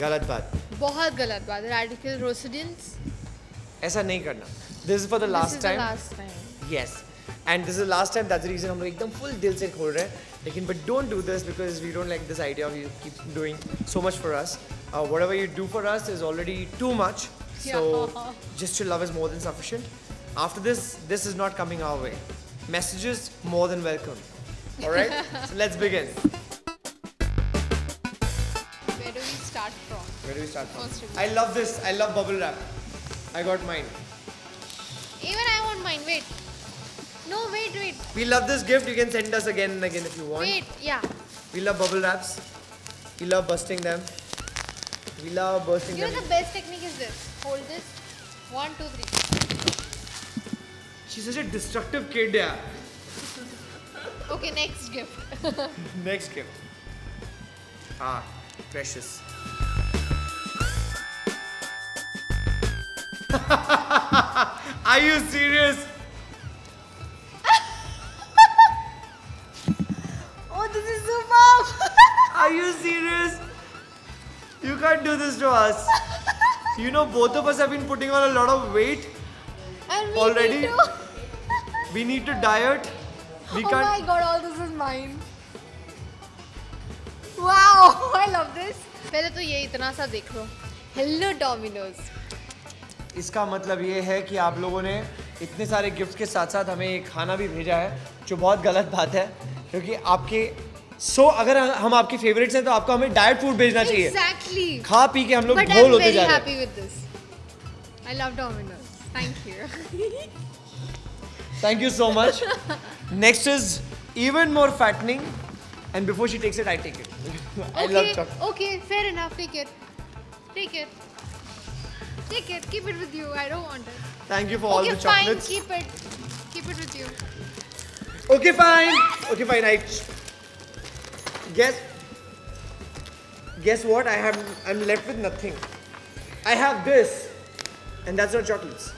गलत बात। बहुत गलत बात रेडिकल रोसिडेंस ऐसा नहीं करना। This is for the last time yes and this is last time that's reason हम लोग एकदम फुल दिल से खोल रहे हैं। लेकिन but don't do this because we don't like this idea of you keep doing so much for us whatever you do for us is already too much so just to love is more than sufficient after this, this is not coming our way. Messages more than welcome. All right, so let's begin. Where do we start from I love this I love bubble wrap I got mine Even I want mine. Wait. No, wait, wait. we love this gift you can send us again and again if you want Wait, yeah. We love bubble wraps. We love busting them. We love bursting You know them. the best technique is this. Hold this. One, two, three. She's such a destructive kid, yeah. Okay, next gift. Next gift. Ah, precious. Are you serious? oh, this is superb. Are you serious? You can't do this to us. You know, both of us have been putting on a lot of weight. and we Already? need to- We need to diet. We Oh can't. my god, all this is mine. Wow, I love this. पहले तो ये इतना सा देख लो. Hello Domino's. इसका मतलब ये है कि आप लोगों ने इतने सारे गिफ्ट के साथ साथ हमें खाना भी भेजा है जो बहुत गलत बात है क्योंकि आपके सो so, अगर हम आपके फेवरेट्स हैं तो आपको हमें डाइट फ़ूड भेजना चाहिए Exactly. खा पी के हम लोग I'm होते जा रहे. हैं thank you so much next is even more fattening and before she takes it I take it I love okay, chocolate okay, fair enough. Take it. Take it. Take it. Keep it with you. I don't want it. Thank you for okay, all the chocolates. Okay, fine. Keep it. Keep it with you. Okay, fine. Okay, fine. I guess. Guess what? I have. I'm left with nothing. I have this, and that's not chocolates.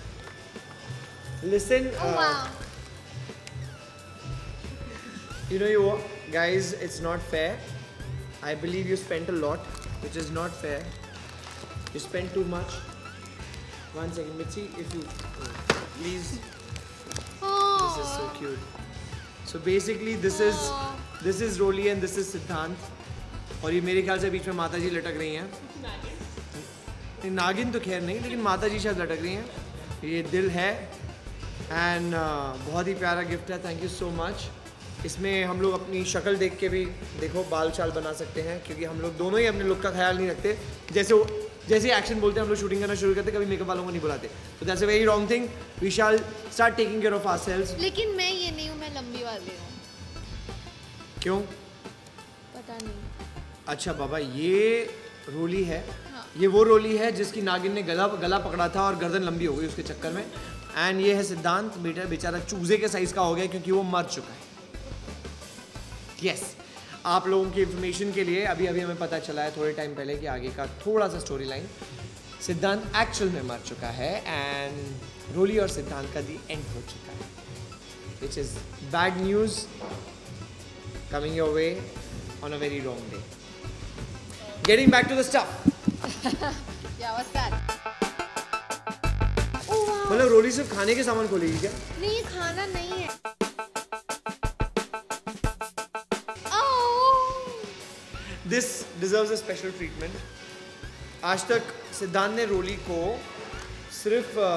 Listen. Oh uh, wow. You know you guys. It's not fair. I believe you spent a lot, which is not fair. You spent too much. One second, Mitzi. If you please. This is so Oh. cute. So basically, this is this is Roli and this is Siddhant. और ये मेरे ख्याल से बीच में माता जी लटक रही हैं नागिन तो खैर नहीं लेकिन माता जी शायद लटक रही हैं ये दिल है एंड uh, बहुत ही प्यारा गिफ्ट है थैंक यू सो मच इसमें हम लोग अपनी शक्ल देख के भी देखो बाल चाल बना सकते हैं क्योंकि हम लोग दोनों ही अपने लुक का ख्याल नहीं रखते जैसे वो जैसे एक्शन बोलते हैं हम लोग शूटिंग करना शुरू करते कभी मेकअप वालों को नहीं बुलाते। तो that's a very wrong thing we shall start taking care of our sales लेकिन मैं ये नहीं हूँ मैं लंबी वाली हूँ। क्यों? पता नहीं। अच्छा बाबा ये रोली है। हाँ। ये वो रोली है जिसकी नागिन ने गला गला पकड़ा था और गर्दन लंबी हो गई उसके चक्कर में। एंड ये है सिद्धांत बेटा बेचारा चूजे के साइज़ का हो गया क्योंकि वो मर चुका है। यस आप लोगों की इन्फॉर्मेशन के लिए अभी अभी हमें पता चला है थोड़े टाइम पहले कि आगे का थोड़ा सा स्टोरी लाइन सिद्धांत एक्चुअल में मर चुका है एंड रोली और सिद्धांत का दी एंड हो चुका है which is bad news coming your way on a very wrong day. Getting back to the stuff. या व्हाट्स दैट ओह वाओ मतलब रोली सिर्फ़ खाने के सामान खोलेगी क्या नहीं खाना नहीं है this deserves a special treatment आज तक सिद्धांत ने रोली को सिर्फ़ अ,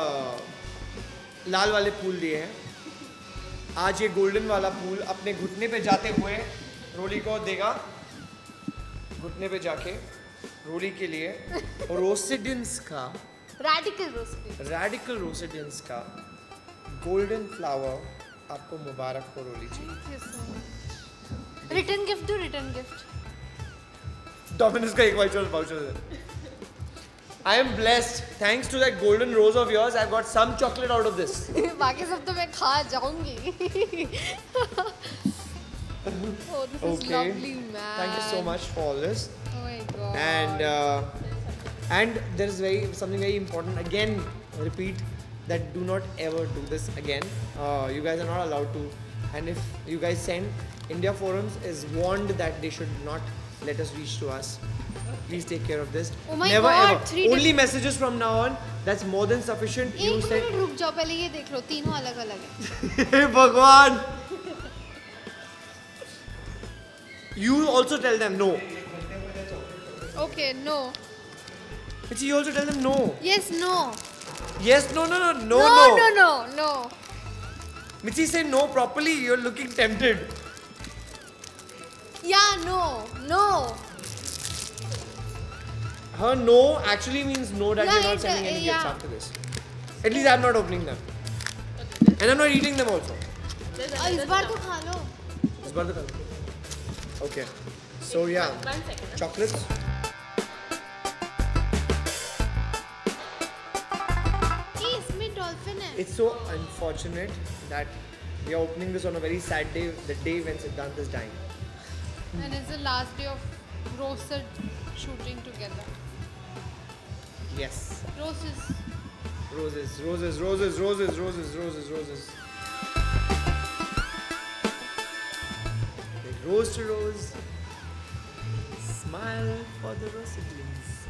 लाल वाले फूल दिए हैं। आज ये गोल्डन वाला फूल अपने घुटने पे जाते हुए रोली को देगा। घुटने पे जाके रोली के लिए रोसिडेंस का रेडिकल रोस्टिंग रेडिकल रोसिडेंस का गोल्डन फ्लावर आपको मुबारक हो रोली जी। रिटर्न गिफ्ट दो return gift डोमिनोज का एक वाइचर वाउचर है I am blessed thanks to that golden rose of yours I got some chocolate out of this बाकी सब तो मैं खा जाऊंगी oh this is Okay. lovely man Thank you so much for all this. oh my god And uh, and there is very something very important. Again, repeat that do not ever do this again. Uh, you guys are not allowed to. And if you guys send, India Forums is warned that they should not let us reach to us. Please take care of this. Oh my Never God, ever. three Only messages from now on. That's more than sufficient. You एक said. Minute रुक जाओ पहले ये देख लो तीनों अलग अलग है हे भगवान. You also tell them no. Okay no But you also tell them no. Yes no Yes, no, no, no, no, no no. No no no Michi, say no properly. You're looking tempted. या no no Her no actually means no that Yeah, you're not it, sending uh, any yeah. gifts after this. At least I'm not opening them. And I'm not eating them also. और इस बार तो खा लो Is bar the color? Okay. So yeah, One second. chocolates. ये इसमें dolphin है It's so unfortunate that we are opening this on a very sad day, the day when Siddhant is dying. and it's the last day of Rosid shooting together Yes. roses Roses, roses, roses, roses, roses, roses, roses. Like rose to rose. Smile for the rosetlings.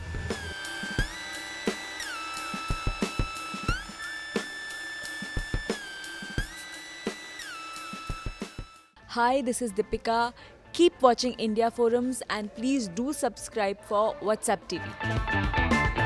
Hi, this is Deepika. Keep watching India Forums and please do subscribe for Wassup TV.